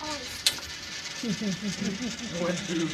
One, two.